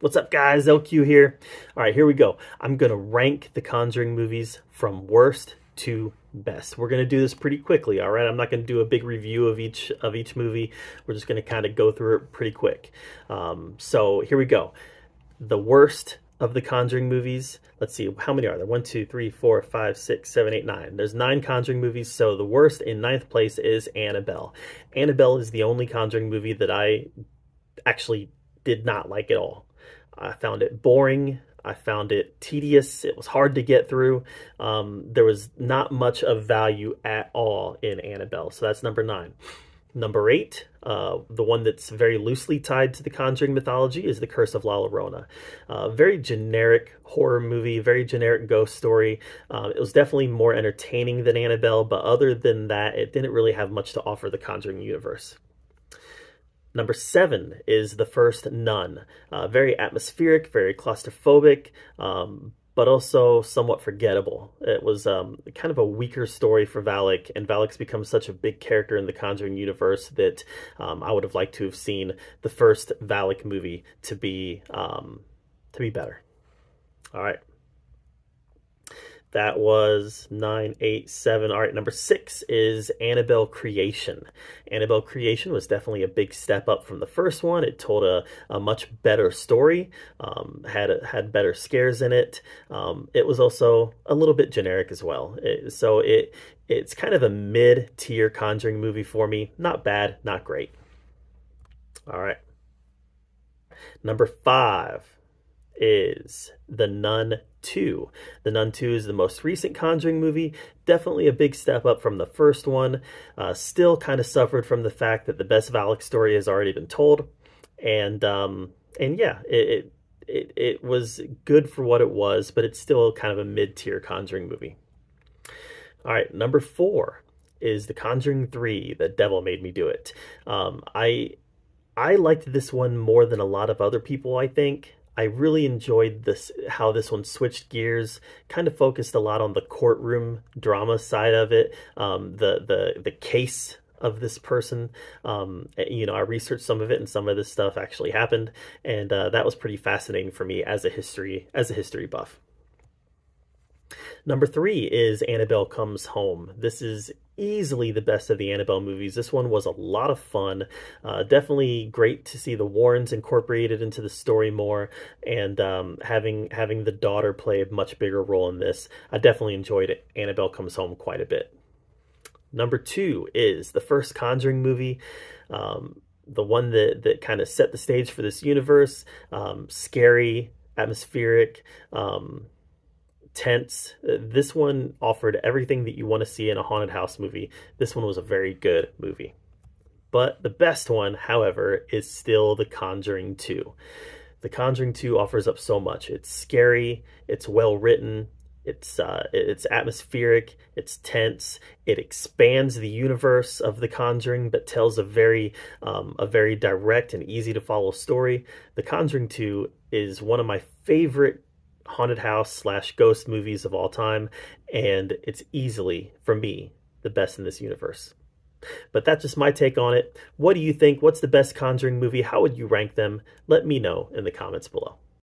What's up guys, LQ here. All right, here we go. I'm gonna rank the Conjuring movies from worst to best. We're gonna do this pretty quickly, all right? I'm not gonna do a big review of each of each movie. We're just gonna kind of go through it pretty quick. Um, so here we go. The worst of the Conjuring movies. Let's see, how many are there? One, two, three, four, five, six, seven, eight, nine. There's nine Conjuring movies, so the worst in ninth place is Annabelle. Annabelle is the only Conjuring movie that I actually did not like at all. I found it boring. I found it tedious. It was hard to get through. Um, there was not much of value at all in Annabelle. So that's number nine. Number eight, uh, the one that's very loosely tied to the Conjuring mythology, is The Curse of La Llorona. Uh, very generic horror movie, very generic ghost story. Uh, it was definitely more entertaining than Annabelle, but other than that, it didn't really have much to offer the Conjuring universe. Number seven is the first Nun. Uh, very atmospheric, very claustrophobic, um, but also somewhat forgettable. It was um, kind of a weaker story for Valak, and Valak's become such a big character in the Conjuring universe that um, I would have liked to have seen the first Valak movie to be um, to be better. All right. That was nine, eight, seven. All right, number six is Annabelle Creation. Annabelle Creation was definitely a big step up from the first one. It told a, a much better story, um, had had better scares in it. Um, it was also a little bit generic as well. It, so it it's kind of a mid tier Conjuring movie for me. Not bad, not great. All right. Number five is The Nun 2. The Nun 2 is the most recent Conjuring movie, definitely a big step up from the first one. Uh, still kind of suffered from the fact that the best Valak story has already been told. And, um, and yeah, it, it, it, was good for what it was, but it's still kind of a mid-tier Conjuring movie. All right, number four is The Conjuring 3, The Devil Made Me Do It. Um, I I liked this one more than a lot of other people, I think. I really enjoyed this how this one switched gears, kind of focused a lot on the courtroom drama side of it, um, the the the case of this person. Um, eh, you know, I researched some of it, and some of this stuff actually happened, and uh, that was pretty fascinating for me as a history as a history buff. Number three is Annabelle Comes Home. This is easily the best of the Annabelle movies. This one was a lot of fun. Uh, definitely great to see the Warrens incorporated into the story more, and um, having having the daughter play a much bigger role in this. I definitely enjoyed it. Annabelle Comes Home quite a bit. Number two is the first Conjuring movie. Um, the one that, that kind of set the stage for this universe. Um, scary, atmospheric, um, tense. Uh, this one offered everything that you want to see in a haunted house movie. This one was a very good movie. But the best one, however, is still The Conjuring 2. The Conjuring 2 offers up so much. It's scary, it's well written, it's uh, it's atmospheric, it's tense. It expands the universe of The Conjuring, but tells a very um, a very direct and easy to follow story. The Conjuring 2 is one of my favorite haunted house slash ghost movies of all time, and it's easily, for me, the best in this universe. But that's just my take on it. What do you think? What's the best Conjuring movie? How would you rank them? Let me know in the comments below.